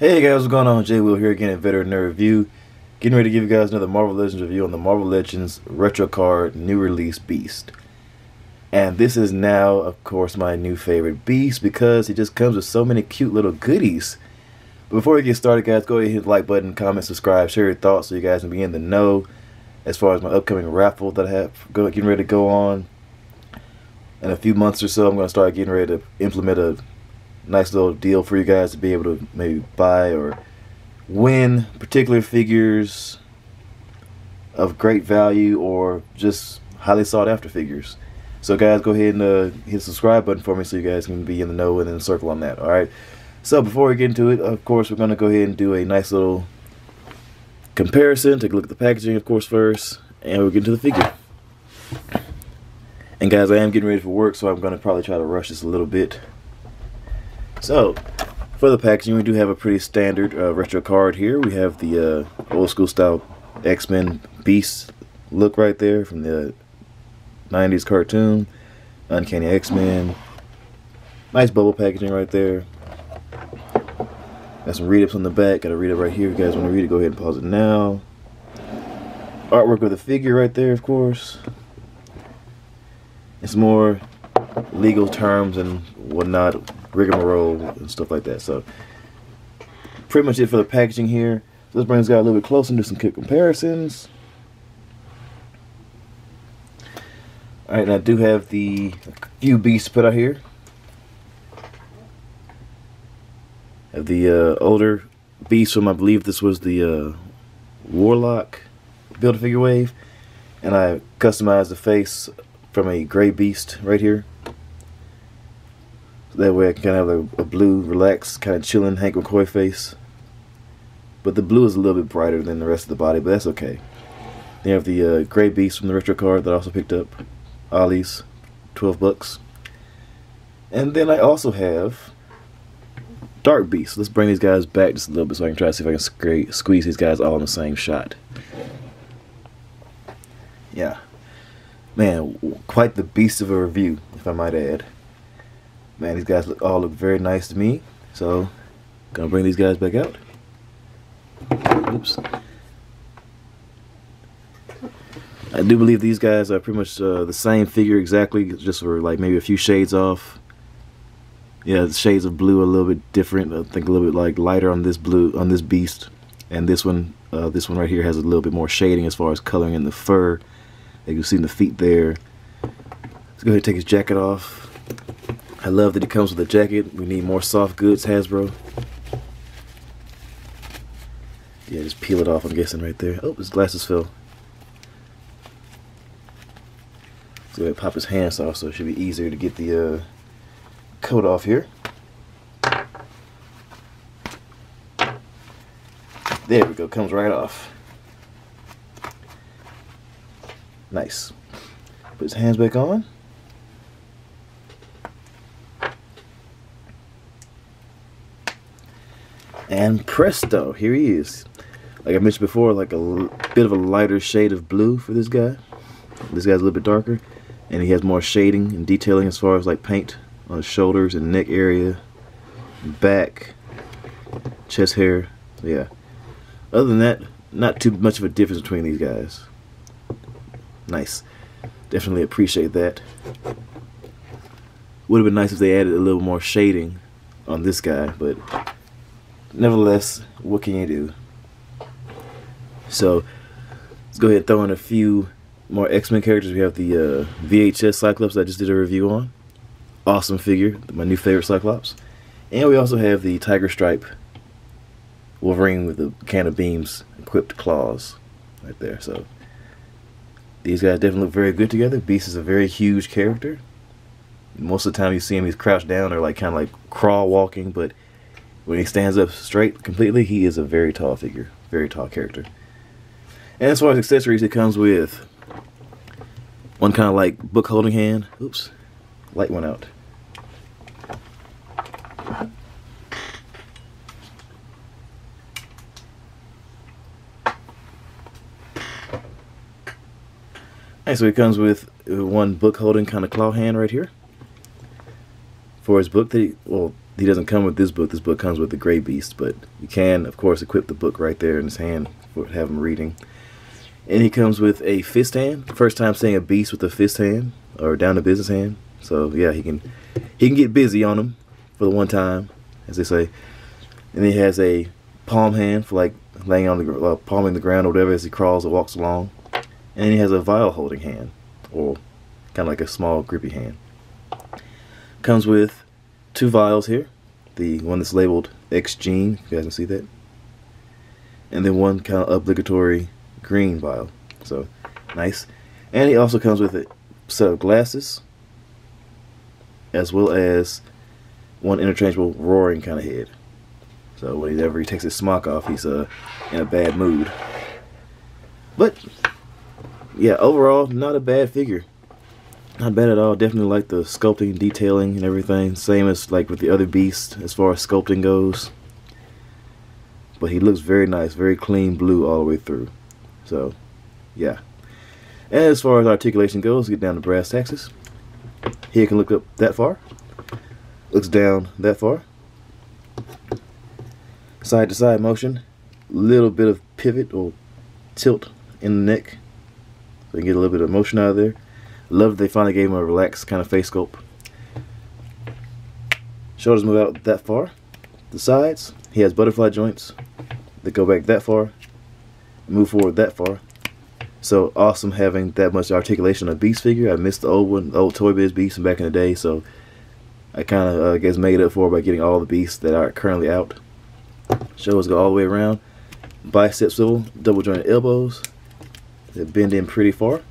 Hey guys, what's going on? Jay Will here again at Veteran Nerd Review. Getting ready to give you guys another Marvel Legends review on the Marvel Legends Retro Card New Release Beast. And this is now, of course, my new favorite Beast because it just comes with so many cute little goodies. Before we get started, guys, go ahead and hit the like button, comment, subscribe, share your thoughts so you guys can be in the know as far as my upcoming raffle that I have getting ready to go on. In a few months or so, I'm going to start getting ready to implement a nice little deal for you guys to be able to maybe buy or win particular figures of great value or just highly sought after figures. So guys, go ahead and uh, hit the subscribe button for me so you guys can be in the know and then circle on that. All right. So before we get into it, of course, we're going to go ahead and do a nice little comparison. Take a look at the packaging, of course, first, and we'll get into the figure. And guys, I am getting ready for work, so I'm going to probably try to rush this a little bit. So, for the packaging, we do have a pretty standard uh, retro card here. We have the uh, old school style X-Men Beast look right there from the 90s cartoon. Uncanny X-Men. Nice bubble packaging right there. Got some read-ups on the back. Got a read-up right here. If you guys want to read it, go ahead and pause it now. Artwork of the figure right there, of course. It's more legal terms and whatnot rigmarole and stuff like that. So pretty much it for the packaging here. Let's bring this guy a little bit closer and do some quick comparisons. All right, and I do have the few beasts put out here. Have the uh, older beast from I believe this was the uh, Warlock build a figure wave, and I customized the face from a gray beast right here. That way I can kind of have a, a blue, relaxed, kind of chilling Hank McCoy face. But the blue is a little bit brighter than the rest of the body, but that's okay. Then you have the uh, Gray Beast from the retro card that I also picked up. Ollie's, 12 bucks. And then I also have Dark Beast. Let's bring these guys back just a little bit so I can try to see if I can squeeze these guys all in the same shot. Yeah. Man, quite the beast of a review, if I might add. Man, these guys look, all look very nice to me. So, gonna bring these guys back out. Oops. I do believe these guys are pretty much uh, the same figure exactly, just for like maybe a few shades off. Yeah, the shades of blue are a little bit different. I think a little bit like lighter on this blue on this beast, and this one, uh, this one right here has a little bit more shading as far as coloring in the fur. You can see in the feet there. Let's go ahead and take his jacket off. I love that it comes with a jacket. We need more soft goods, Hasbro. Yeah, just peel it off, I'm guessing, right there. Oh, his glasses fell. So go and pop his hands off so it should be easier to get the uh, coat off here. There we go, comes right off. Nice. Put his hands back on. And presto, here he is. Like I mentioned before, like a bit of a lighter shade of blue for this guy. This guy's a little bit darker. And he has more shading and detailing as far as like paint on his shoulders and neck area, back, chest hair. So yeah. Other than that, not too much of a difference between these guys. Nice. Definitely appreciate that. Would have been nice if they added a little more shading on this guy, but nevertheless, what can you do? So, let's go ahead and throw in a few more X-Men characters. We have the uh, VHS Cyclops I just did a review on. Awesome figure, my new favorite Cyclops. And we also have the Tiger Stripe Wolverine with the can of beams equipped claws right there. So, these guys definitely look very good together. Beast is a very huge character. Most of the time you see him, he's crouched down or like kind of like crawl walking, but when he stands up straight completely, he is a very tall figure, very tall character. And as far as accessories, it comes with one kind of like book holding hand. Oops, light went out. And so it comes with one book holding kind of claw hand right here for his book that he, well, he doesn't come with this book. This book comes with the Gray Beast, but you can, of course, equip the book right there in his hand for have him reading. And he comes with a fist hand. First time seeing a beast with a fist hand or down to business hand. So yeah, he can he can get busy on them for the one time, as they say. And he has a palm hand for like laying on the uh, palming the ground or whatever as he crawls or walks along. And he has a vial holding hand, or kind of like a small grippy hand. Comes with two vials here. The one that's labeled X Gene, you guys can see that. And then one kind of obligatory green vial. So nice. And he also comes with a set of glasses, as well as one interchangeable roaring kind of head. So whenever he takes his smock off, he's uh, in a bad mood. But yeah, overall, not a bad figure. Not bad at all. Definitely like the sculpting, detailing, and everything. Same as like with the other beast as far as sculpting goes. But he looks very nice, very clean blue all the way through. So, yeah. And as far as articulation goes, get down to brass taxes. Here can look up that far. Looks down that far. Side to side motion. Little bit of pivot or tilt in the neck. So you get a little bit of motion out of there. Love they finally gave him a relaxed kind of face sculpt. Shoulders move out that far. The sides, he has butterfly joints that go back that far, move forward that far. So awesome having that much articulation on a Beast figure. I missed the old one, the old Toy Biz Beast back in the day, so I kind of, uh, guess, made it up for by getting all the Beasts that are currently out. Shoulders go all the way around. Bicep swivel, double jointed elbows. They bend in pretty far.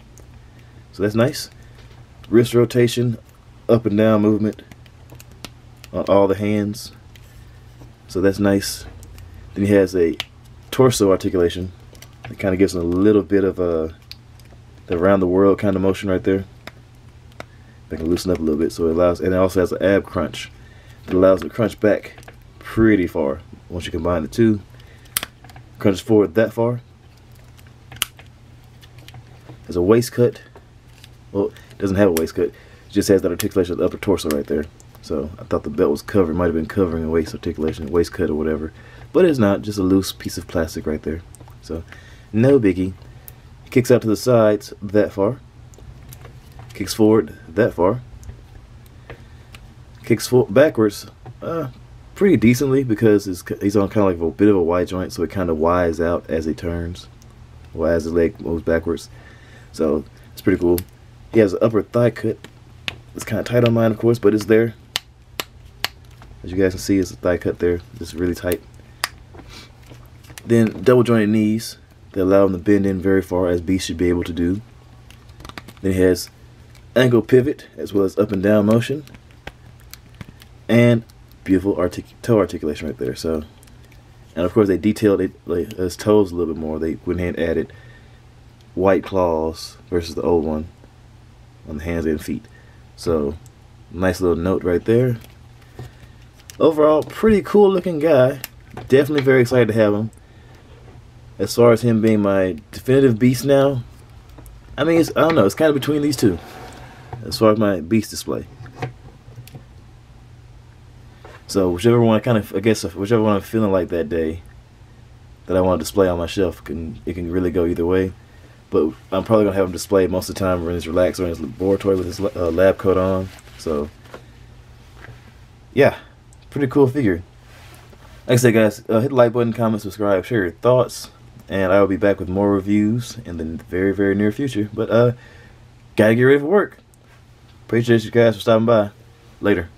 So that's nice. Wrist rotation, up and down movement on all the hands. So that's nice. Then he has a torso articulation. It kind of gives him a little bit of a the around the world kind of motion right there. I can loosen up a little bit so it allows and it also has an ab crunch that allows it to crunch back pretty far once you combine the two. Crunches forward that far. Has a waist cut well, it doesn't have a waist cut. It just has that articulation of the upper torso right there. So I thought the belt was covered, might have been covering a waist articulation, waist cut or whatever. But it's not, just a loose piece of plastic right there. So no biggie. Kicks out to the sides that far. Kicks forward that far. Kicks for backwards uh, pretty decently because he's on kind of like a bit of a wide joint, so it kind of wides out as he turns, or as his leg moves backwards. So it's pretty cool. He has an upper thigh cut. It's kind of tight on mine, of course, but it's there. As you guys can see, it's a thigh cut there. Just really tight. Then double jointed knees that allow him to bend in very far as Beast should be able to do. Then he has ankle pivot as well as up and down motion. And beautiful artic toe articulation right there. So, and of course they detailed it like, his toes a little bit more. They went ahead and added white claws versus the old one on the hands and feet. So, nice little note right there. Overall, pretty cool looking guy. Definitely very excited to have him. As far as him being my definitive beast now, I mean, I don't know. It's kind of between these two. As far as my beast display. So whichever one I kind of, I guess, whichever one I'm feeling like that day, that I want to display on my shelf, can it can really go either way. But I'm probably gonna have him displayed most of the time when he's relaxed or in his laboratory with his uh, lab coat on. So yeah, pretty cool figure. Like I said, guys, uh, hit the like button, comment, subscribe, share your thoughts, and I will be back with more reviews in the very, very near future. But uh, gotta get ready for work. Appreciate you guys for stopping by. Later.